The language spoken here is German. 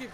Okay,